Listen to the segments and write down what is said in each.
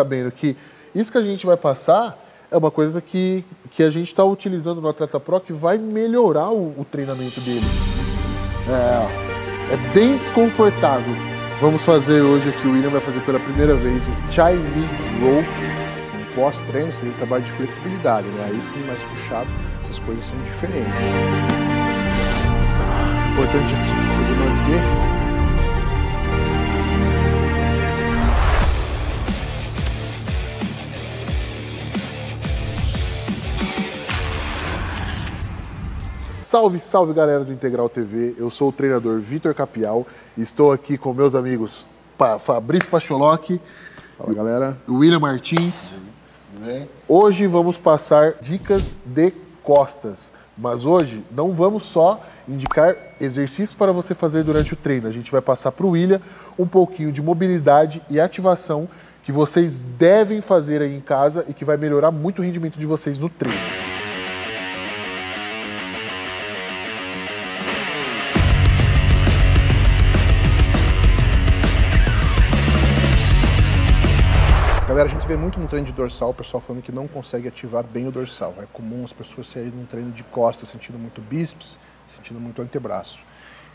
sabendo que isso que a gente vai passar é uma coisa que, que a gente está utilizando no Atleta Pro que vai melhorar o, o treinamento dele. É, é bem desconfortável. Vamos fazer hoje aqui, o William vai fazer pela primeira vez o Chinese Roll. Um pós-treino seria um trabalho de flexibilidade, né? Aí sim, mais puxado, essas coisas são diferentes. Importante aqui, ele manter Salve, salve galera do Integral TV. Eu sou o treinador Vitor Capial estou aqui com meus amigos Fabrício Pacholoc. Fala galera. William Martins. Hoje vamos passar dicas de costas. Mas hoje não vamos só indicar exercícios para você fazer durante o treino. A gente vai passar para o William um pouquinho de mobilidade e ativação que vocês devem fazer aí em casa e que vai melhorar muito o rendimento de vocês no treino. Galera, a gente vê muito no treino de dorsal o pessoal falando que não consegue ativar bem o dorsal. É comum as pessoas saírem num treino de costas sentindo muito bíceps, sentindo muito antebraço.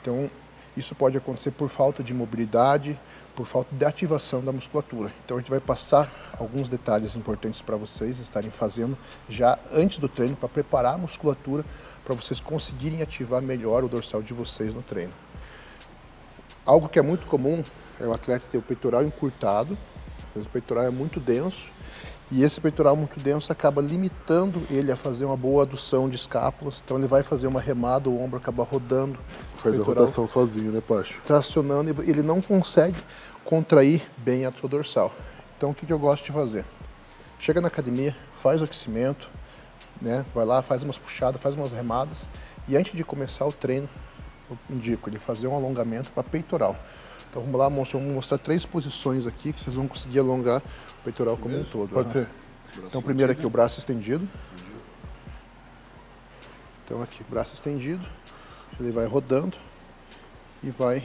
Então, isso pode acontecer por falta de mobilidade, por falta de ativação da musculatura. Então, a gente vai passar alguns detalhes importantes para vocês estarem fazendo já antes do treino para preparar a musculatura para vocês conseguirem ativar melhor o dorsal de vocês no treino. Algo que é muito comum é o atleta ter o peitoral encurtado, o peitoral é muito denso e esse peitoral muito denso acaba limitando ele a fazer uma boa adução de escápulas. Então ele vai fazer uma remada, o ombro acaba rodando. Faz a rotação sozinho, né, Pacho? Tracionando e ele não consegue contrair bem a sua dorsal. Então o que, que eu gosto de fazer? Chega na academia, faz o aquecimento, né? vai lá, faz umas puxadas, faz umas remadas e antes de começar o treino, eu indico ele fazer um alongamento para peitoral. Então vamos lá, vamos mostrar três posições aqui que vocês vão conseguir alongar o peitoral como um todo. Pode né? ser. Então primeiro aqui o braço estendido. Então aqui, braço estendido, ele vai rodando e vai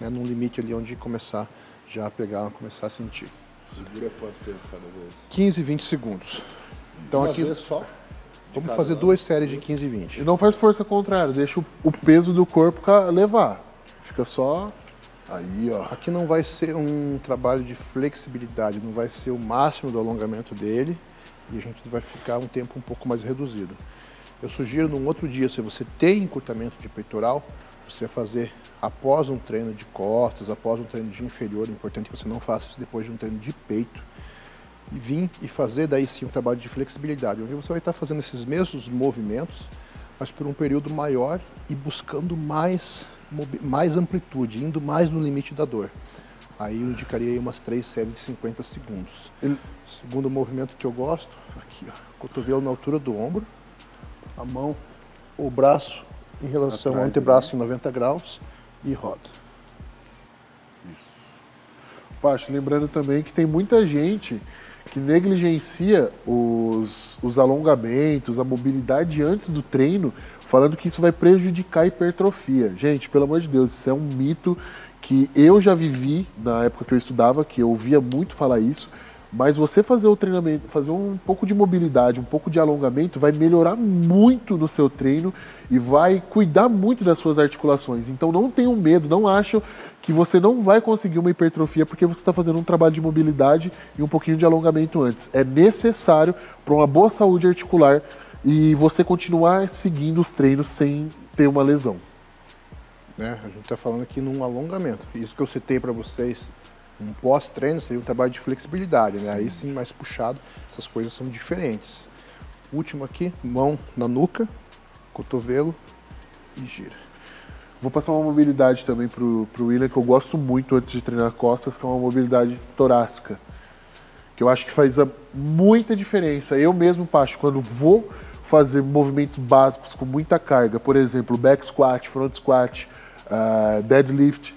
né, num limite ali onde começar já a pegar, começar a sentir. Segura quanto tempo cada vez? 15, 20 segundos. Então aqui só? Vamos fazer duas séries de 15 e 20. E não faz força contrária, deixa o peso do corpo levar. Fica só Aí, ó. Aqui não vai ser um trabalho de flexibilidade, não vai ser o máximo do alongamento dele e a gente vai ficar um tempo um pouco mais reduzido. Eu sugiro num outro dia, se você tem encurtamento de peitoral, você fazer após um treino de costas, após um treino de inferior, é importante que você não faça isso depois de um treino de peito, e vir e fazer daí sim um trabalho de flexibilidade, onde você vai estar fazendo esses mesmos movimentos, mas por um período maior e buscando mais mais amplitude, indo mais no limite da dor. Aí eu indicaria umas três séries de 50 segundos. Ele... Segundo movimento que eu gosto, aqui ó, cotovelo na altura do ombro, a mão, o braço em relação Atrás, ao antebraço né? em 90 graus e roda. Isso. Pacho, lembrando também que tem muita gente que negligencia os, os alongamentos, a mobilidade antes do treino, falando que isso vai prejudicar a hipertrofia. Gente, pelo amor de Deus, isso é um mito que eu já vivi na época que eu estudava, que eu ouvia muito falar isso. Mas você fazer o treinamento, fazer um pouco de mobilidade, um pouco de alongamento, vai melhorar muito no seu treino e vai cuidar muito das suas articulações. Então não tenham medo, não acham que você não vai conseguir uma hipertrofia porque você está fazendo um trabalho de mobilidade e um pouquinho de alongamento antes. É necessário para uma boa saúde articular e você continuar seguindo os treinos sem ter uma lesão. Né? A gente está falando aqui num alongamento. Isso que eu citei para vocês um pós-treino seria um trabalho de flexibilidade, né? Aí sim, mais puxado, essas coisas são diferentes. Último aqui, mão na nuca, cotovelo e gira. Vou passar uma mobilidade também pro, pro William, que eu gosto muito antes de treinar costas, que é uma mobilidade torácica. Que eu acho que faz muita diferença. Eu mesmo, Pacho, quando vou fazer movimentos básicos com muita carga, por exemplo, back squat, front squat, uh, deadlift,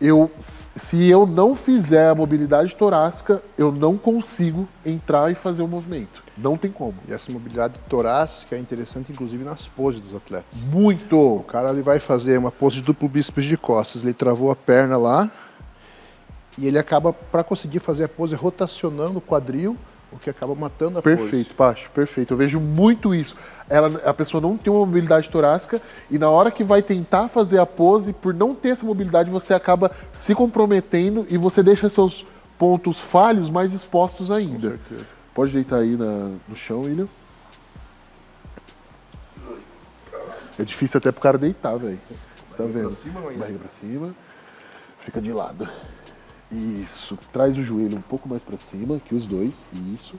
eu, se eu não fizer a mobilidade torácica, eu não consigo entrar e fazer o movimento. Não tem como. E essa mobilidade torácica é interessante, inclusive, nas poses dos atletas. Muito! O cara ele vai fazer uma pose de duplo bíceps de costas. Ele travou a perna lá e ele acaba, para conseguir fazer a pose, rotacionando o quadril, o que acaba matando a Perfeito. Pacho, perfeito. Eu vejo muito isso. Ela, a pessoa não tem uma mobilidade torácica e na hora que vai tentar fazer a pose, por não ter essa mobilidade, você acaba se comprometendo e você deixa seus pontos falhos mais expostos ainda. Com certeza. Pode deitar aí na- no chão, William. É difícil até pro cara deitar, velho. Você tá vendo? pra cima? Barriga pra cima. Fica de lado. Isso. Traz o joelho um pouco mais pra cima, aqui os dois. Isso.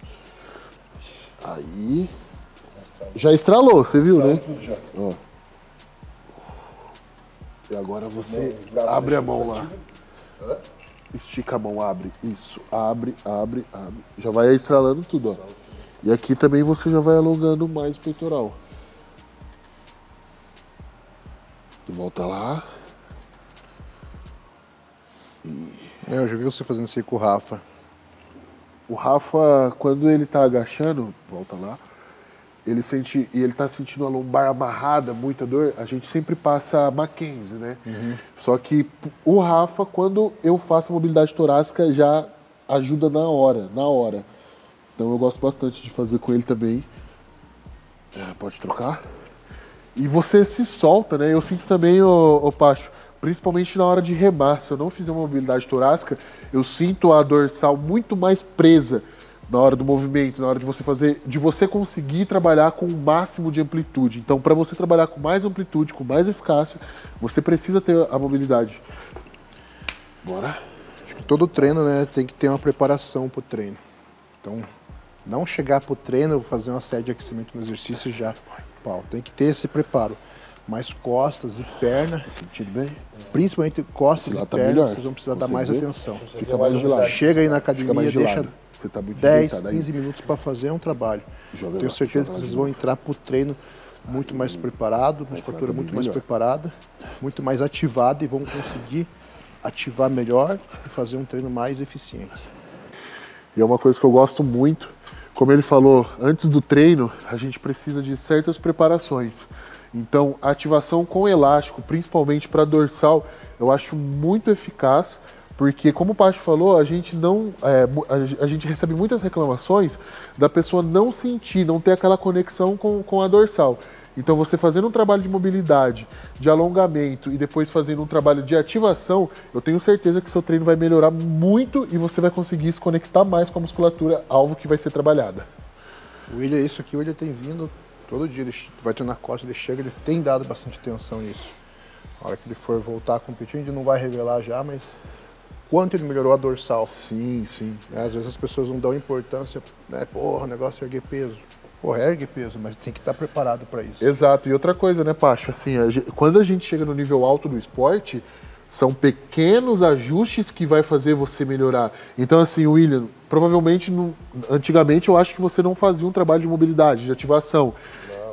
Aí. Já estralou, você viu, né? Ó. E agora você abre a mão lá. Estica a mão, abre. Isso. Abre, abre, abre. Já vai estralando tudo, ó. E aqui também você já vai alongando mais o peitoral. Volta lá. Eu já vi você fazendo isso aí com o Rafa. O Rafa, quando ele tá agachando, volta lá, ele sente e ele tá sentindo a lombar amarrada, muita dor, a gente sempre passa a Mackenzie, né? Só que o Rafa, quando eu faço a mobilidade torácica, já ajuda na hora, na hora. Então eu gosto bastante de fazer com ele também. É, pode trocar. E você se solta, né? Eu sinto também, ô, ô Pacho, principalmente na hora de remar. Se eu não fizer uma mobilidade torácica, eu sinto a dorsal muito mais presa na hora do movimento, na hora de você fazer, de você conseguir trabalhar com o máximo de amplitude. Então, para você trabalhar com mais amplitude, com mais eficácia, você precisa ter a mobilidade. Bora? Acho que todo treino né, tem que ter uma preparação para o treino. Então, não chegar para o treino, fazer uma série de aquecimento no exercício já. Pau, tem que ter esse preparo. Mas costas e perna, sentindo bem? principalmente costas e tá perna, melhor. vocês vão precisar dar mais atenção. Fica mais de lado. Chega aí na academia, mais de deixa. Você tá muito 10, deitado aí. 15 minutos para fazer um trabalho. Joga Tenho certeza joga que vocês vão entrar para o treino muito mais preparado, musculatura muito muito mais melhor. preparada, muito mais ativada e vão conseguir ativar melhor e fazer um treino mais eficiente. E é uma coisa que eu gosto muito. Como ele falou, antes do treino, a gente precisa de certas preparações. Então, ativação com elástico, principalmente para dorsal, eu acho muito eficaz, porque, como o Pacho falou, a gente não. é, a gente recebe muitas reclamações da pessoa não sentir, não ter aquela conexão com, com a dorsal. Então, você fazendo um trabalho de mobilidade, de alongamento e depois fazendo um trabalho de ativação, eu tenho certeza que seu treino vai melhorar muito e você vai conseguir se conectar mais com a musculatura alvo que vai ser trabalhada. O William, isso aqui, o William tem vindo todo dia, ele vai treinar costa, ele chega, ele tem dado bastante atenção nisso. Na hora que ele for voltar a competir, a gente não vai revelar já, mas quanto ele melhorou a dorsal. Sim, sim. né? Às vezes as pessoas não dão importância, né? Porra, o negócio é erguer peso. Porra, ergue peso, mas tem que estar preparado para isso. Exato. E outra coisa, né, Pacho? Assim, a gen- quando a gente chega no nível alto do esporte, são pequenos ajustes que vai fazer você melhorar. Então, assim, William, provavelmente, antigamente eu acho que você não fazia um trabalho de mobilidade, de ativação.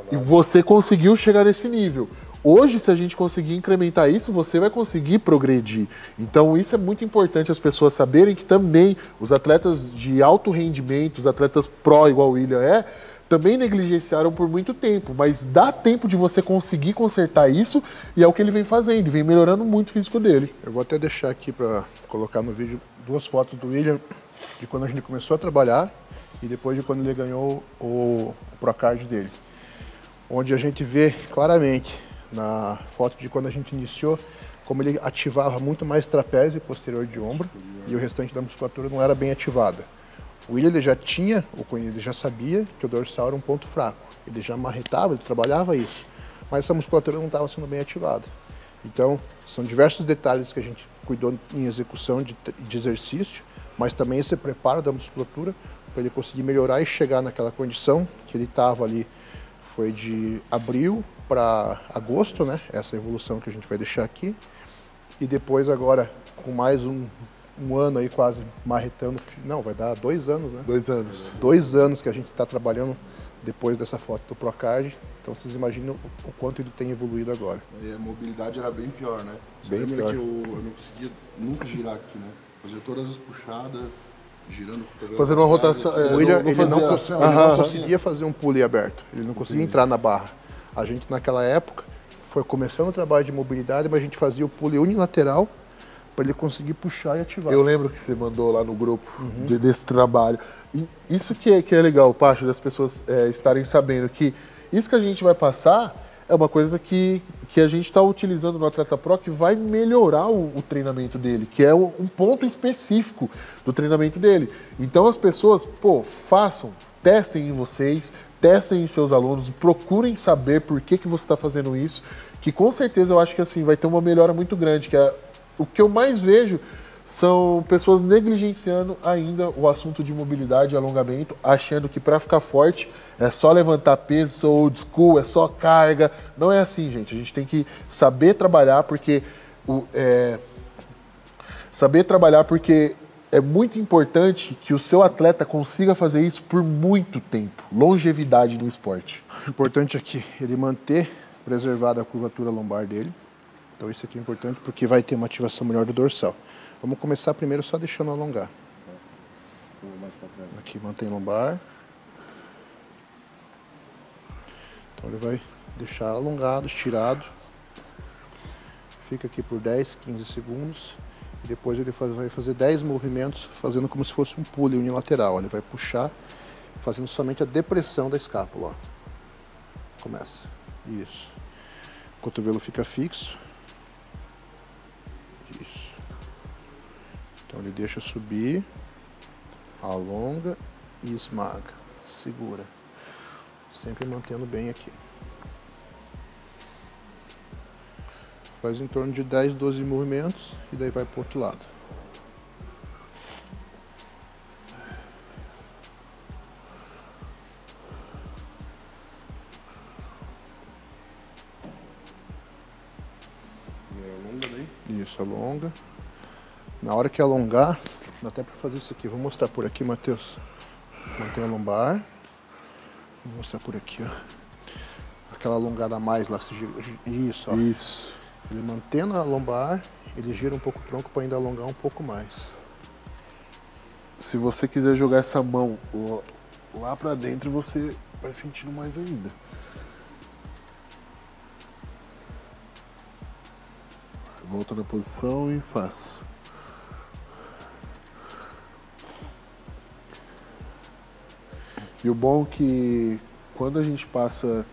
E você conseguiu chegar nesse nível. Hoje, se a gente conseguir incrementar isso, você vai conseguir progredir. Então, isso é muito importante as pessoas saberem que também os atletas de alto rendimento, os atletas pró, igual o William é, também negligenciaram por muito tempo, mas dá tempo de você conseguir consertar isso e é o que ele vem fazendo, vem melhorando muito o físico dele. Eu vou até deixar aqui para colocar no vídeo duas fotos do William de quando a gente começou a trabalhar e depois de quando ele ganhou o, o Procard dele. Onde a gente vê claramente na foto de quando a gente iniciou como ele ativava muito mais trapézio posterior de ombro e o restante da musculatura não era bem ativada. O William ele já tinha, ele já sabia que o dorsal era um ponto fraco. Ele já marretava, ele trabalhava isso. Mas essa musculatura não estava sendo bem ativada. Então, são diversos detalhes que a gente cuidou em execução de, de exercício, mas também esse preparo da musculatura para ele conseguir melhorar e chegar naquela condição que ele estava ali. Foi de abril para agosto, né? Essa evolução que a gente vai deixar aqui. E depois agora, com mais um, um ano aí quase marretando, não, vai dar dois anos, né? Dois anos. Dois anos que a gente está trabalhando depois dessa foto do Procard. Então vocês imaginam o, quanto ele tem evoluído agora. E a mobilidade era bem pior, né? Bem Lembra pior. que eu, eu não conseguia nunca girar aqui, né? Fazia todas as puxadas, girando Fazendo uma rotação. é, O William, não, ele não, cons- ele não conseguia fazer um pulley aberto, ele não conseguia entrar na barra. A gente naquela época foi começando o trabalho de mobilidade, mas a gente fazia o pulley unilateral para ele conseguir puxar e ativar. Eu lembro que você mandou lá no grupo uhum. de, desse trabalho. E isso que é, que é legal, Pacho, das pessoas é, estarem sabendo que isso que a gente vai passar é uma coisa que, que a gente está utilizando no Atleta Pro que vai melhorar o, o treinamento dele, que é um ponto específico do treinamento dele. Então as pessoas, pô, façam, testem em vocês, testem em seus alunos, procurem saber por que, que você está fazendo isso, que com certeza eu acho que assim vai ter uma melhora muito grande, que é o que eu mais vejo são pessoas negligenciando ainda o assunto de mobilidade e alongamento, achando que para ficar forte é só levantar peso, old school, é só carga. Não é assim, gente. A gente tem que saber trabalhar porque o, é, saber trabalhar porque é muito importante que o seu atleta consiga fazer isso por muito tempo, longevidade no esporte. Importante aqui ele manter preservada a curvatura lombar dele. Então isso aqui é importante porque vai ter uma ativação melhor do dorsal. Vamos começar primeiro só deixando alongar. Aqui mantém lombar. Então ele vai deixar alongado, estirado. Fica aqui por 10, 15 segundos. E depois ele vai fazer 10 movimentos, fazendo como se fosse um pulo unilateral. Ele vai puxar, fazendo somente a depressão da escápula. Ó. Começa. Isso. O cotovelo fica fixo. Então ele deixa subir, alonga e esmaga, segura. Sempre mantendo bem aqui. Faz em torno de 10, 12 movimentos e daí vai para o outro lado. Na hora que alongar, dá até para fazer isso aqui. Vou mostrar por aqui, Matheus. Mantém a lombar. Vou mostrar por aqui, ó. Aquela alongada a mais lá. Isso, ó. Isso. Ele mantendo a lombar, ele gira um pouco o tronco para ainda alongar um pouco mais. Se você quiser jogar essa mão lá para dentro, você vai sentindo mais ainda. Volta na posição e faça. E o bom é que quando a gente passa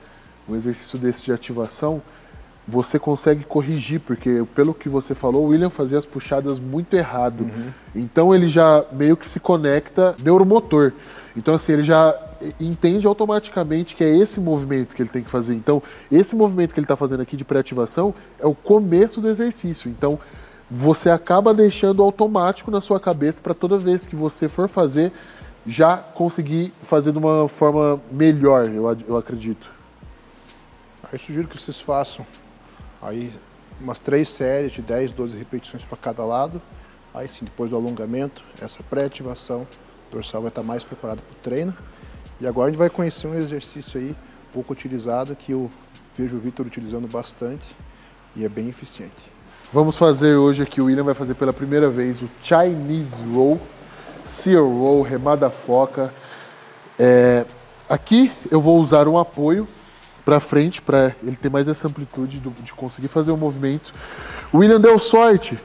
um exercício desse de ativação, você consegue corrigir, porque pelo que você falou, o William fazia as puxadas muito errado. Uhum. Então ele já meio que se conecta neuromotor. Então assim, ele já entende automaticamente que é esse movimento que ele tem que fazer. Então, esse movimento que ele está fazendo aqui de pré-ativação é o começo do exercício. Então, você acaba deixando automático na sua cabeça para toda vez que você for fazer, já conseguir fazer de uma forma melhor, eu, eu acredito. Aí sugiro que vocês façam aí umas três séries de 10, 12 repetições para cada lado. Aí sim, depois do alongamento, essa pré-ativação, dorsal vai estar mais preparado para o treino. E agora a gente vai conhecer um exercício aí pouco utilizado que eu vejo o Vitor utilizando bastante e é bem eficiente. Vamos fazer hoje aqui, o William vai fazer pela primeira vez o Chinese Roll Roll, remada foca. É, aqui eu vou usar um apoio para frente, para ele ter mais essa amplitude do, de conseguir fazer o movimento. O William deu sorte,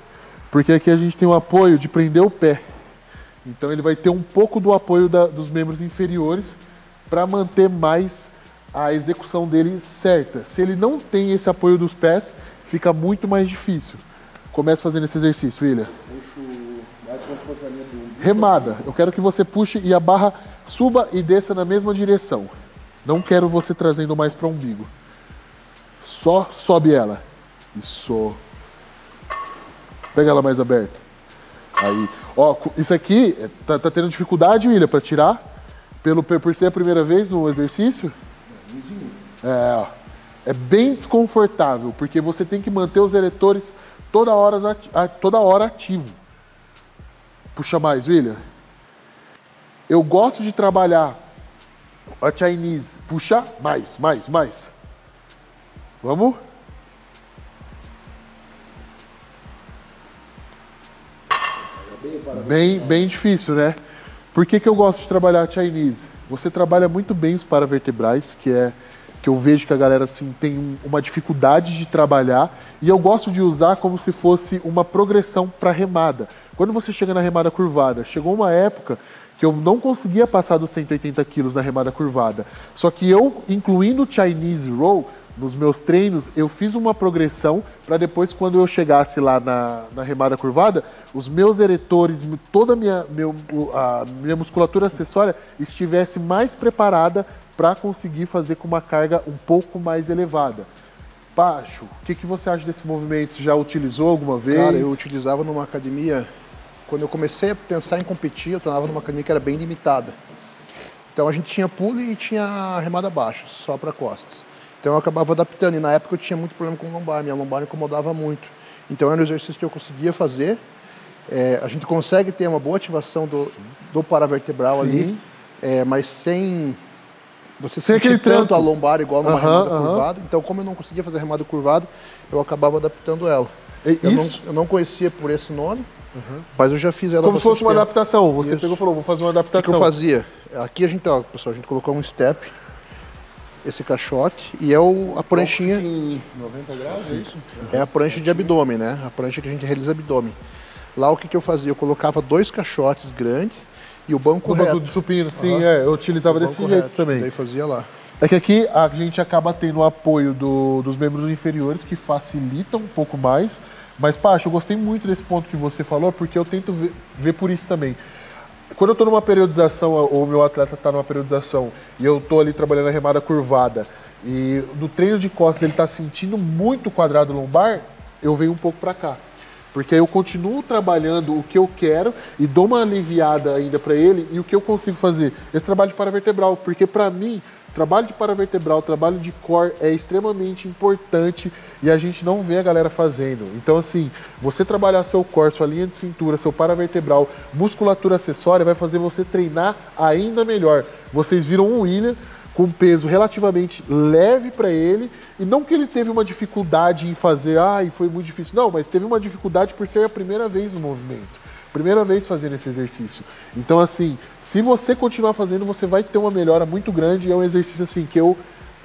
porque aqui a gente tem o apoio de prender o pé. Então ele vai ter um pouco do apoio da, dos membros inferiores para manter mais a execução dele certa. Se ele não tem esse apoio dos pés, fica muito mais difícil. Comece fazendo esse exercício, William. Puxo Remada. Eu quero que você puxe e a barra suba e desça na mesma direção. Não quero você trazendo mais para o umbigo. Só sobe ela. Isso. Pega ela mais aberta. Aí. Ó, isso aqui, é, tá, tá tendo dificuldade, William, para tirar? Pelo, por ser a primeira vez no exercício? É, ó. É bem desconfortável, porque você tem que manter os eletores toda hora, toda hora ativo. Puxa mais, William. Eu gosto de trabalhar a Chinese. Puxa mais, mais, mais. Vamos? Bem, bem difícil, né? Por que, que eu gosto de trabalhar Chinese? Você trabalha muito bem os paravertebrais, que é que eu vejo que a galera assim, tem um- uma dificuldade de trabalhar e eu gosto de usar como se fosse uma progressão para remada. Quando você chega na remada curvada, chegou uma época que eu não conseguia passar dos 180 quilos na remada curvada. Só que eu, incluindo o Chinese Roll, nos meus treinos, eu fiz uma progressão para depois, quando eu chegasse lá na, na remada curvada, os meus eretores, toda a minha, meu, a minha musculatura acessória estivesse mais preparada para conseguir fazer com uma carga um pouco mais elevada. Pacho, o que, que você acha desse movimento? Você já utilizou alguma vez? Cara, eu utilizava numa academia. Quando eu comecei a pensar em competir, eu treinava numa academia que era bem limitada. Então a gente tinha pulley e tinha remada baixa, só para costas. Então eu acabava adaptando. E na época eu tinha muito problema com lombar, minha lombar incomodava muito. Então era um exercício que eu conseguia fazer. É, a gente consegue ter uma boa ativação do, do paravertebral Sim. ali, é, mas sem você Sem sentir tanto tranco. a lombar igual numa Aham, remada aham. curvada. Então, como eu não conseguia fazer remada curvada, eu acabava adaptando ela. E Eu não, eu não conhecia por esse nome, mas eu já fiz ela Como se fosse uma tempo. adaptação. Você Isso. pegou e falou, vou fazer uma O que, adaptação. que eu fazia? Aqui a gente, ó, pessoal, a gente colocou um step, esse caixote, e é o, a pranchinha, Em 90 graus, é isso? é a prancha de abdômen, né? A prancha que a gente realiza abdômen. Lá o que, que eu fazia? Eu colocava dois caixotes grandes e o banco O reto. banco de supino, sim, Aham. é, eu utilizava O desse jeito reto. também. Daí fazia lá. É que aqui a gente acaba tendo o apoio do- dos membros inferiores que facilita um pouco mais. Mas, Pacho, eu gostei muito desse ponto que você falou, porque eu tento ver, ver por isso também. Quando eu estou numa periodização, ou meu atleta está numa periodização, e eu estou ali trabalhando a remada curvada, e no treino de costas ele está sentindo muito quadrado lombar, eu venho um pouco para cá. Porque eu continuo trabalhando o que eu quero e dou uma aliviada ainda para ele e o que eu consigo fazer. Esse trabalho de paravertebral, porque para mim, trabalho de paravertebral, trabalho de core é extremamente importante e a gente não vê a galera fazendo. Então assim, você trabalhar seu core, sua linha de cintura, seu paravertebral, musculatura acessória vai fazer você treinar ainda melhor. Vocês viram o William com peso relativamente leve para ele e não que ele teve uma dificuldade em fazer, ah, e foi muito difícil, não, mas teve uma dificuldade por ser a primeira vez no movimento, primeira vez fazendo esse exercício. Então assim, se você continuar fazendo, você vai ter uma melhora muito grande e é um exercício assim que eu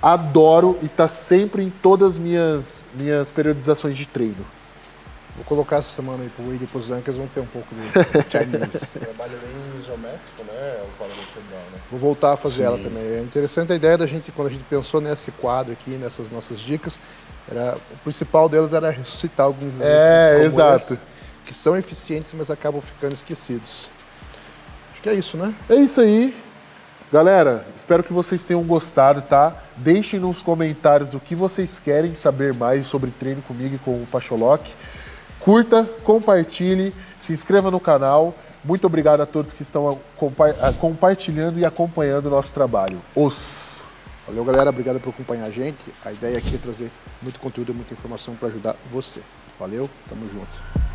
adoro e tá sempre em todas as minhas minhas periodizações de treino. Vou colocar essa semana aí pro Wade e pro Zan, que eles vão ter um pouco de Chinese. Trabalha bem isométrico, né? O paravertebral, né? Vou voltar a fazer ela também. É interessante a ideia da gente, quando a gente pensou nesse quadro aqui, nessas nossas dicas, era, o principal deles era ressuscitar alguns É, exercícios como exato. esse, que são eficientes, mas acabam ficando esquecidos. Acho que é isso, né? É isso aí. Galera, espero que vocês tenham gostado, tá? Deixem nos comentários o que vocês querem saber mais sobre treino comigo e com o Pacholoc. Curta, compartilhe, se inscreva no canal. Muito obrigado a todos que estão compa- compartilhando e acompanhando o nosso trabalho. Os. Valeu, galera. Obrigado por acompanhar a gente. A ideia aqui é trazer muito conteúdo e muita informação para ajudar você. Valeu, tamo junto.